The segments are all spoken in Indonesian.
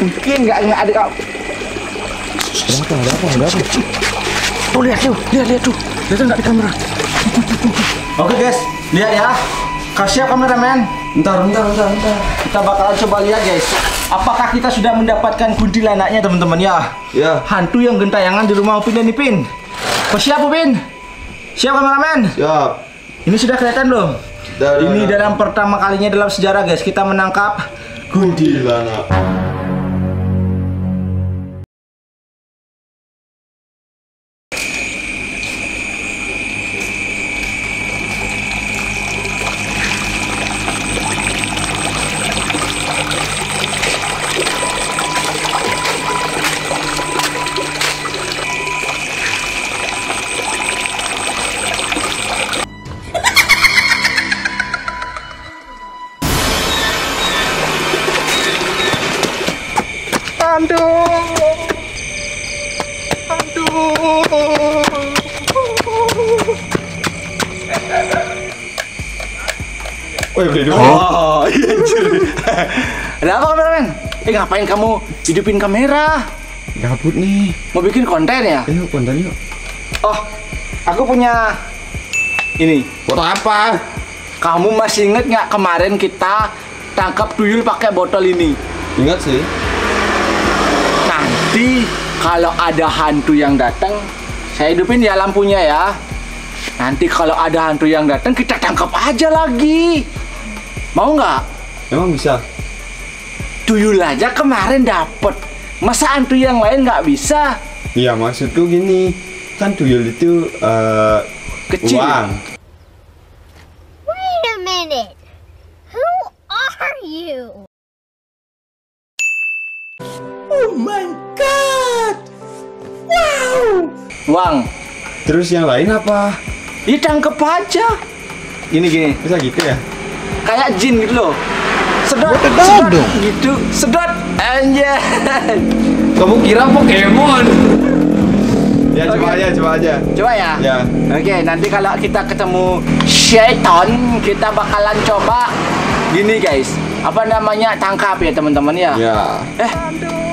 Mungkin nggak nggak ada. Ada apa? Ada apa? Ada apa? Tuh lihat tuh, lihat lihat tuh. Lihat nggak di kamera? Oke guys, lihat ya. Kasih kameramen. Bentar, bentar, bentar, bentar. Kita bakalan coba lihat guys. Apakah kita sudah mendapatkan kuntilanaknya teman-teman ya? Ya. Hantu yang gentayangan di rumah Upin dan Ipin. Kau siap Upin? Siap kameramen? Siap. Ini sudah kelihatan belum? Dah, Ini dalam pertama kalinya dalam sejarah guys kita menangkap Kuntilanak. Beli dulu. Oh, iya anjir. Ada apa kameramen? Eh ngapain kamu hidupin kamera? Gabut nih. Mau bikin konten ya? Ayo, konten yuk. Oh, aku punya ini. Foto apa? Kamu masih inget nggak kemarin kita tangkap tuyul pakai botol ini? Ingat sih. Nanti kalau ada hantu yang datang, saya hidupin ya lampunya ya. Nanti kalau ada hantu yang datang kita tangkap aja lagi. Mau nggak? Emang bisa? Tuyul aja kemarin dapet. Masa hantu yang lain nggak bisa? Iya, maksudku gini. Kan tuyul itu eh Kecil. uang. Wait a minute. Who are you? Uang. Terus yang lain apa? Ditangkap aja. Ini gini, Bisa gitu ya? Kayak jin gitu loh. Sedot, sedot gitu, sedot. Anjay. Kamu kira Pokemon? Ya, coba aja, coba aja. Coba ya. Ya. Oke, nanti kalau kita ketemu Shaiton, kita bakalan coba gini guys. Apa namanya? Tangkap ya teman-teman ya. Ya. Eh,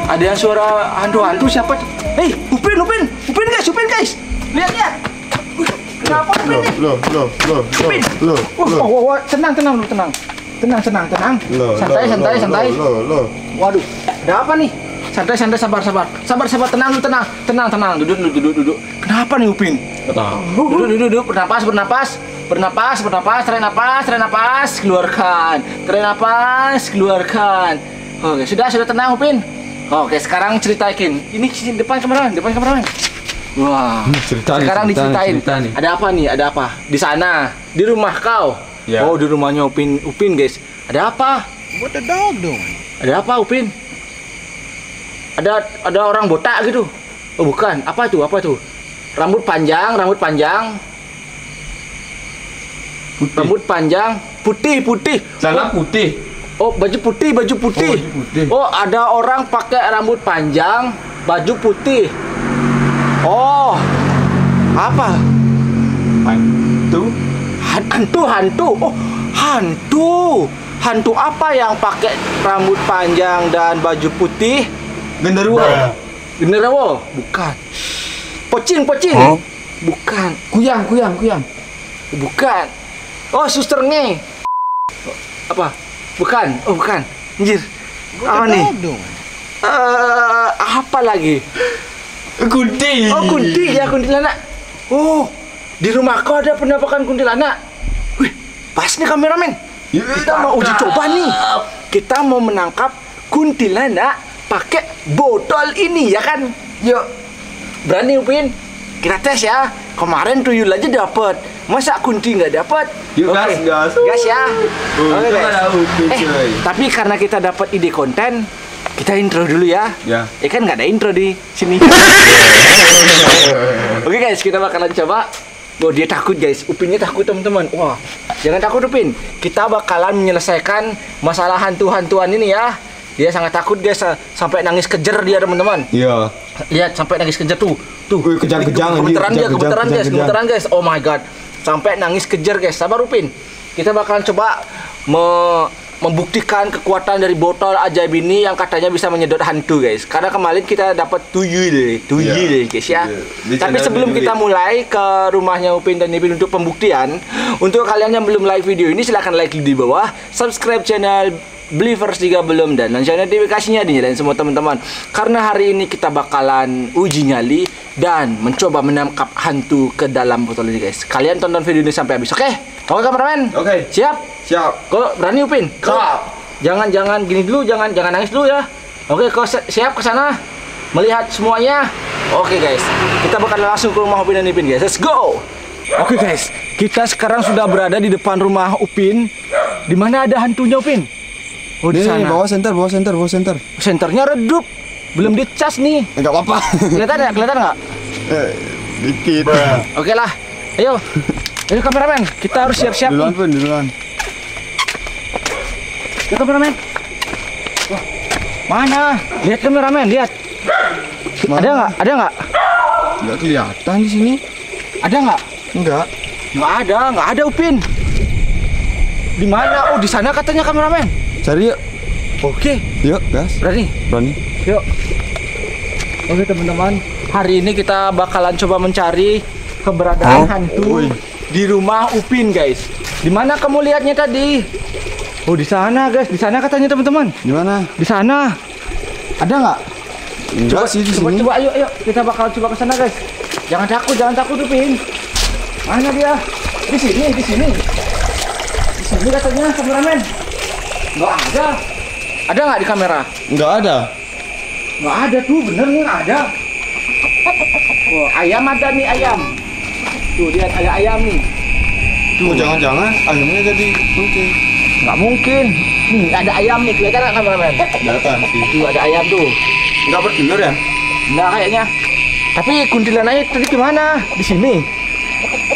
ada yang suara hantu-hantu siapa? Hei, Upin, Upin, Upin guys, Upin guys. Lihat, lihat. Kenapa Upin Loh, nih? loh, loh, loh, tenang, tenang dulu, tenang. Tenang, tenang, tenang. loh, Santai, loh, santai, loh, santai. Loh, loh, Waduh, ada apa nih? Santai, santai, sabar, sabar. Sabar, sabar, tenang dulu, tenang. Tenang, tenang. Duduk, duduk, duduk, duduk. Kenapa nih Upin? Duduk, duduk, duduk. Bernapas, bernapas. Bernapas, bernapas, tarik napas, tarik napas, keluarkan. Tarik napas, keluarkan. Oke, sudah, sudah tenang Upin. Oke, sekarang ceritakin. Ini depan kameramen, depan kameramen. Wah. cerita nih, sekarang cerita diceritain. cerita nih. Ada apa nih? Ada apa? Di sana, di rumah kau. Ya. Oh, di rumahnya Upin, Upin guys. Ada apa? What the dog doing? Ada apa Upin? Ada ada orang botak gitu. Oh bukan, apa itu? Apa itu? Rambut panjang, rambut panjang, Putih. rambut panjang, putih putih. Celana putih. Oh baju putih, baju putih. Oh, baju putih. Oh ada orang pakai rambut panjang, baju putih. Oh apa? Hantu. Han- Hantu, hantu. Oh hantu. Hantu apa yang pakai rambut panjang dan baju putih? Genderuwo. Genderuwo? Bukan. Pocin, pocin. Oh. Bukan. Kuyang, kuyang, kuyang. Bukan. Oh, suster nge. Apa? Bukan. Oh, bukan. Anjir. Apa nih? Eh, apa lagi? Kunti. Oh, kunti ya kuntilanak. Oh, di rumahku ada penampakan kuntilanak. Wih, pas nih kameramen. Ya, Kita mau uji coba nih. Kita mau menangkap kuntilanak pakai botol ini ya kan? Yuk. Berani Upin? Kita tes ya. Kemarin tuyul aja dapet. Masa kunti nggak dapet? Yuk, Oke. gas, gas. Gas ya. Untung Oke, guys. ada Upin, Eh, tapi karena kita dapat ide konten, kita intro dulu ya. Ya. Ya kan nggak ada intro di sini. Oke guys, kita bakalan coba. Oh dia takut guys, Upinnya takut teman-teman. Wah, jangan takut Upin. Kita bakalan menyelesaikan masalah hantu-hantuan ini ya. Dia sangat takut guys, sa- sampai nangis kejer dia teman-teman. Iya. Lihat sampai nangis kejer tuh. Tuh, kejang-kejang. Gemeteran dia, gemeteran guys, gemeteran guys. Oh my god. Sampai nangis kejer guys. Sabar Upin. Kita bakalan coba me membuktikan kekuatan dari botol ajaib ini yang katanya bisa menyedot hantu guys. Karena kemarin kita dapat tuyul, tuyul Iya, guys ya. Di Tapi sebelum kita Duit. mulai ke rumahnya Upin dan Ipin untuk pembuktian, untuk kalian yang belum like video ini silahkan like di bawah, subscribe channel Believers jika belum dan lonceng notifikasinya dinyalain semua teman-teman. Karena hari ini kita bakalan uji nyali dan mencoba menangkap hantu ke dalam botol ini guys. Kalian tonton video ini sampai habis. Oke? Oke kameramen? Oke. Siap? Siap. Kau berani Upin? Siap. Jangan jangan gini dulu, jangan jangan nangis dulu ya. Oke, kau si- siap ke sana melihat semuanya. Oke guys, kita bakal langsung ke rumah Upin dan Ipin guys. Let's go. Oke guys, kita sekarang sudah berada di depan rumah Upin. Di mana ada hantunya Upin? Oh di sana. bawa center, bawa center, bawa center. Senternya redup, belum dicas nih. Enggak apa-apa. Kelihatan ya? Kelihatan nggak? Eh, Dikit. Oke lah, ayo. Ayo kameramen, kita harus siap-siap. Duluan pun, duluan. Lihat kameramen. Wah, mana? Lihat kameramen, lihat. Ada nggak? Ada nggak? Enggak kelihatan di sini. Ada nggak? Enggak. Nggak ada, nggak ada Upin. Di mana? Oh, di sana katanya kameramen. Cari yuk. Oke, Yuk, gas. berani. Berani. Yuk. Oke teman-teman, hari ini kita bakalan coba mencari keberadaan hantu Woi. Di rumah Upin guys. Di mana kamu lihatnya tadi? Oh di sana guys, di sana katanya teman-teman. Di mana? Di sana. Ada nggak? Enggak sih di coba, sini. coba, ayo, ayo, kita bakal coba ke sana guys. Jangan takut, jangan takut Upin. Mana dia? Di sini, di sini. Di sini katanya kameramen. Nggak ada. Ada nggak di kamera? Enggak ada. Nggak ada tuh, bener nih nggak ada. Oh, ayam ada nih ayam. Tuh lihat ada ayam nih. Oh, jangan-jangan ayamnya jadi oke. Nggak mungkin. Nih ada ayam nih, kelihatan nggak kameramen? Kelihatan sih. Tuh ada ayam tuh. Enggak bertelur ya? Nggak kayaknya. Tapi kuntilanaknya tadi gimana? Di sini.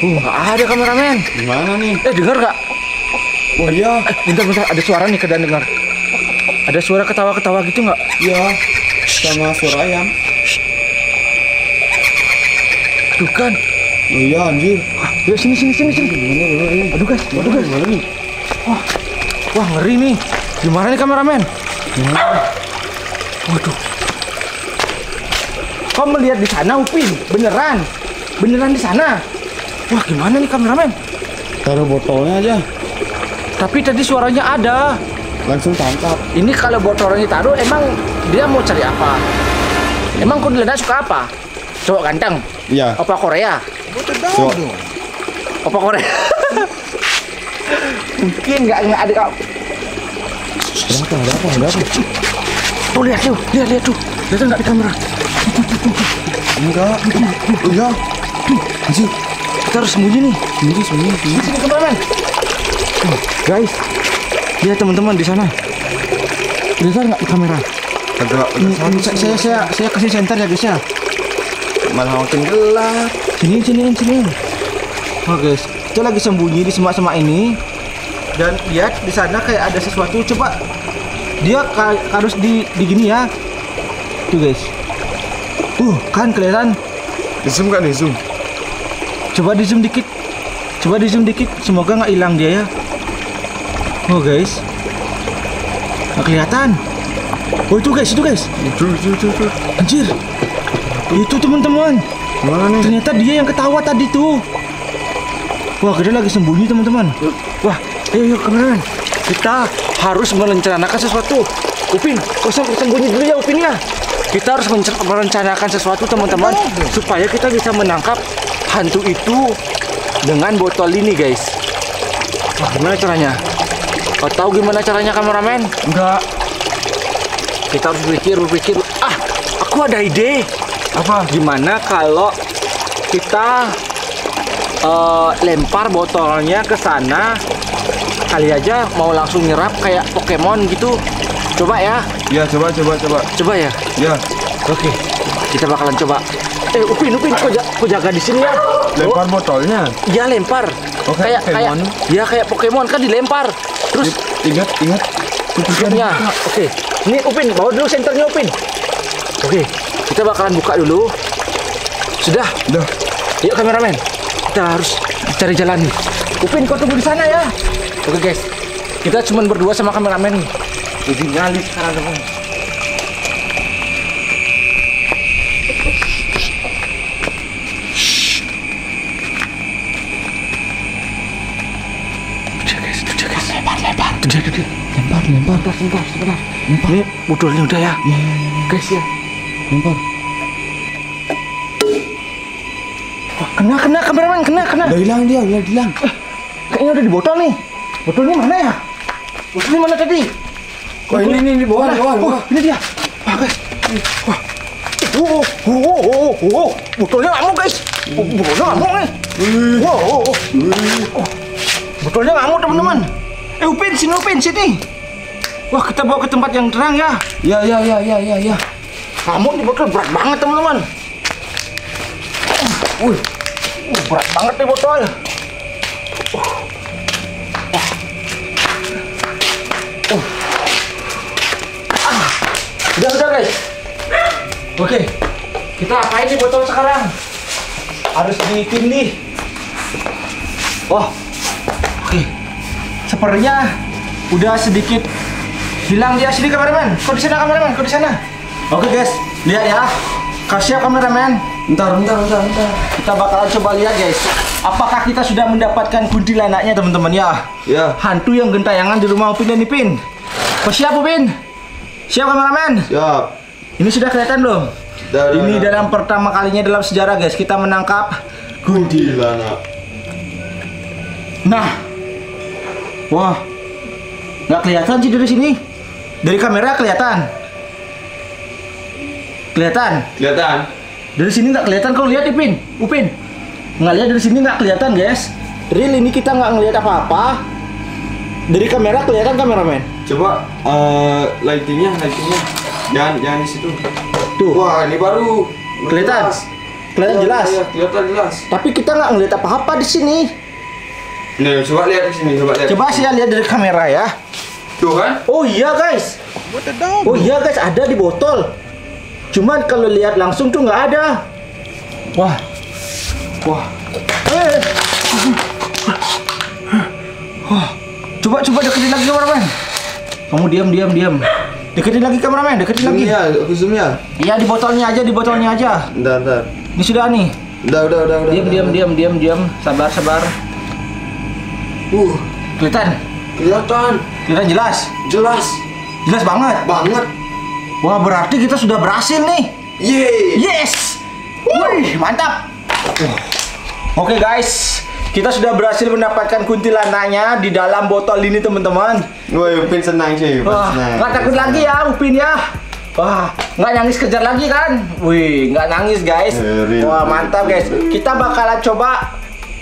Uh, nggak ada kameramen. Di mana nih? Eh dengar nggak? Oh iya. Eh, bentar bentar ada suara nih kedan dengar. Ada suara ketawa-ketawa gitu nggak? Iya. Sama suara ayam. Tuh kan. Oh iya anjir. Ah, Yuk sini sini sini sini. Aduh guys, aduh guys. Gimana nih? Wah ngeri nih. Gimana nih kameramen? Waduh. Kau melihat di sana Upin? Beneran? Beneran di sana? Wah gimana nih kameramen? Taruh botolnya aja. Tapi tadi suaranya ada. Langsung tangkap. Ini kalau botolnya taruh emang dia mau cari apa? Emang kuntilanak suka apa? Cowok ganteng? Iya. Opa Korea? So, Opa Korea? Mungkin nggak nggak ada. ada apa? Ada apa? Ada apa? Tuh lihat tuh, lihat lihat tuh. Lihat nggak di kamera? Enggak. Oh iya. Anjir. Kita harus sembunyi nih. Sendiri sendiri. sendiri. Sini. Tuh, guys, lihat teman-teman di sana. Lihat nggak di kamera? Agak Ini, ini saya, saya saya saya kasih center ya guys ya. Malah makin gelap. Sini sini sini. Oh guys, kita lagi sembunyi di semak-semak ini. Dan lihat di sana kayak ada sesuatu. Coba dia harus di di gini ya. Tuh guys. Uh, kan kelihatan. Di zoom kan di zoom. Coba di zoom dikit. Coba di zoom dikit. Semoga nggak hilang dia ya. Oh guys. Nggak kelihatan. Oh itu guys, itu guys. Itu itu itu. itu. Anjir. Itu teman-teman. Mana nih? Ternyata dia yang ketawa tadi tuh. Wah, kita lagi sembunyi teman-teman. Wah, ayo yuk kameramen. Kita harus merencanakan sesuatu. Upin, kau sem- sembunyi dulu ya Upin ya. Kita harus merencanakan sesuatu teman-teman supaya kita bisa menangkap hantu itu dengan botol ini guys. Wah, gimana caranya? Kau tahu gimana caranya kameramen? Enggak. Kita harus berpikir, berpikir. Ah, aku ada ide. Apa? Gimana kalau kita eh, lempar botolnya ke sana? Kali aja mau langsung nyerap kayak Pokemon gitu. Coba ya, Ya coba coba coba. coba ya. Ya. Oke, kita bakalan coba. Eh, Upin, Upin, kau, ja- kau jaga di sini ya. Lempar botolnya. Iya lempar. Oh, kayak kayak kayak Pokemon. ya kayak Pokemon kan dilempar. Terus Ingat ingat. Ya, oke. Ini Upin, bawa dulu senternya Upin. Oke, kita bakalan buka dulu. Sudah, Udah. yuk kameramen. Kita harus cari jalan nih. Upin, kau tunggu di sana ya. Oke guys, Kita cuma berdua sama kameramen nih. Jadi nyali sekarang teman. Guys. Lempar, lempar. Lempar, lempar, lempar. Lempar, Ini budulnya udah ya. Guys ya. Lempar. Wah, kena, kena kameramen, kena, kena. Udah hilang dia, udah hilang. Kayaknya udah di botol nih. Botolnya mana ya? Botolnya mana tadi? Kok ini, ini, ini, bawah, Mana? bawah, Oh, bawah. ini dia. Wah, guys. Wah. Oh, oh, oh, oh, oh, oh. Botolnya ngamuk, guys. Oh, Botolnya ngamuk nih. Wow, oh, oh. Oh. Botolnya ngamuk, teman-teman. Eh, Upin, sini Upin, sini. Wah, kita bawa ke tempat yang terang ya. Ya, ya, ya, ya, ya, ya. Ngamuk nih botol berat banget, teman-teman. Wih, uh, berat banget nih botol. Udah, udah guys. Oke, kita apain nih botol sekarang? Harus ditindih. Oh, oke. Sepertinya udah sedikit hilang dia sini kameramen. Kau di sana kameramen, kau di sana. Oke guys, lihat ya. Kau siap kameramen? Bentar, bentar, bentar, bentar. Kita bakalan coba lihat guys. Apakah kita sudah mendapatkan kuntilanaknya teman-teman ya? Ya. Hantu yang gentayangan di rumah Upin dan Ipin. Kau siap Upin? Siap kameramen? Siap. Ini sudah kelihatan belum? Dah, dah, Ini dalam pertama kalinya dalam sejarah guys kita menangkap Kuntilanak. Nah, wah, nggak kelihatan sih dari sini. Dari kamera kelihatan. Kelihatan. Kelihatan? Dari sini nggak kelihatan. Kau lihat Ipin, Upin. Nggak lihat dari sini nggak kelihatan guys. Real ini kita nggak ngelihat apa-apa. Dari kamera kelihatan kameramen. Coba eh lightingnya, lightingnya. Jangan, jangan di situ. Tuh, Wah, ini baru. kelihatan. Kelihatan Iya, jelas. iya, kelihatan jelas. Tapi kita nggak ngelihat apa-apa di sini. Nih, coba lihat di sini, coba lihat. Coba saya lihat dari kamera ya. Tuh kan? Oh iya guys. Oh iya guys ada di botol. Cuman kalau lihat langsung tuh nggak ada. Wah. Wah. Eh. Wah. Coba coba deketin lagi kameramen. Kamu diam diam diam. Deketin lagi kameramen, deketin Zoom lagi. ya, aku zoom ya. Iya di botolnya aja, di botolnya aja. Bentar, bentar. Ini sudah nih. Udah, udah, udah, udah. Diam udah, diam udah. diam diam diam. Sabar sabar. Uh, Kelihatan. kelihatan. Kelihatan jelas. Jelas Jelas banget. banget. Wah, berarti kita sudah berhasil nih. Yeay. Yes! Wih, mantap! Oke guys, kita sudah berhasil mendapatkan kuntilanaknya di dalam botol ini teman-teman. Woi, Upin senang Upin Wah, nggak takut lagi ya Upin ya. Wah, nggak nangis kejar lagi kan? Wih, nggak nangis guys. Wah, mantap guys. Kita bakalan coba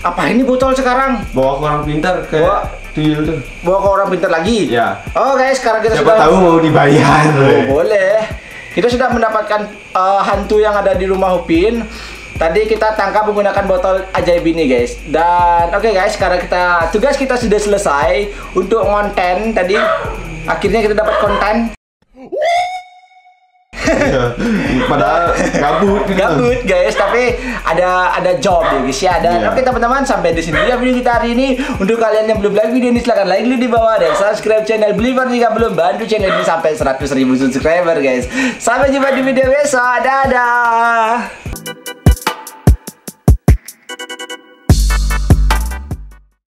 apa ini botol sekarang? Bawa ke orang pintar Bawa. kayak tuyul tuh. Bawa ke orang pintar lagi. Ya. Oh guys, sekarang kita Siapa sudah tahu mau dibayar. Oh, boleh. Kita sudah mendapatkan eh, hantu yang ada di rumah Upin. Tadi kita tangkap menggunakan botol ajaib ini, guys. Dan oke guys, sekarang kita tugas kita sudah selesai untuk konten tadi. Akhirnya kita dapat konten. Iya. Padahal gabut. gitu. Gabut guys, tapi ada ada job ya guys ya. Dan Iya. oke teman-teman, sampai di sini ya video kita hari ini. Untuk kalian yang belum like video ini silahkan like dulu di bawah dan subscribe channel Believer jika belum bantu channel ini sampai 100.000 subscriber guys. Sampai jumpa di video besok. Dadah.